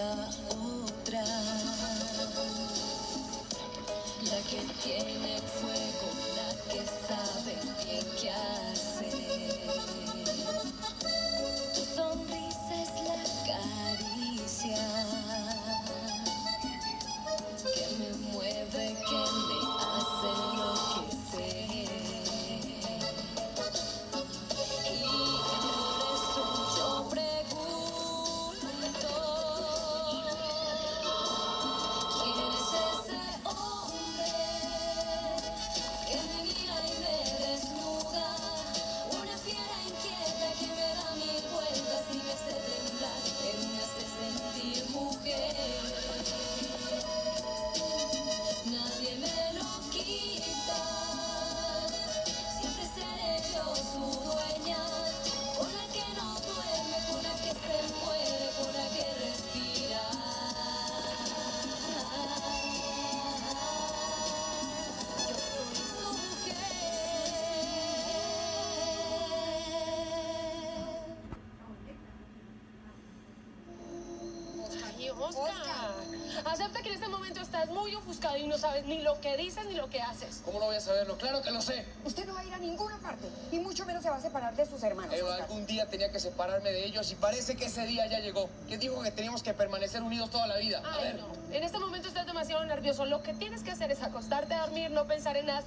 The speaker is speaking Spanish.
la otra. La que tiene fuego, la que sabe bien qué hacer. Oscar. Acepta que en este momento estás muy ofuscado y no sabes ni lo que dices ni lo que haces. ¿Cómo no voy a saberlo? Claro que lo sé. Usted no va a ir a ninguna parte y mucho menos se va a separar de sus hermanos. Eva, Oscar. algún día tenía que separarme de ellos y parece que ese día ya llegó. ¿Quién dijo que teníamos que permanecer unidos toda la vida? A ver. no. En este momento estás demasiado nervioso. Lo que tienes que hacer es acostarte a dormir, no pensar en nada.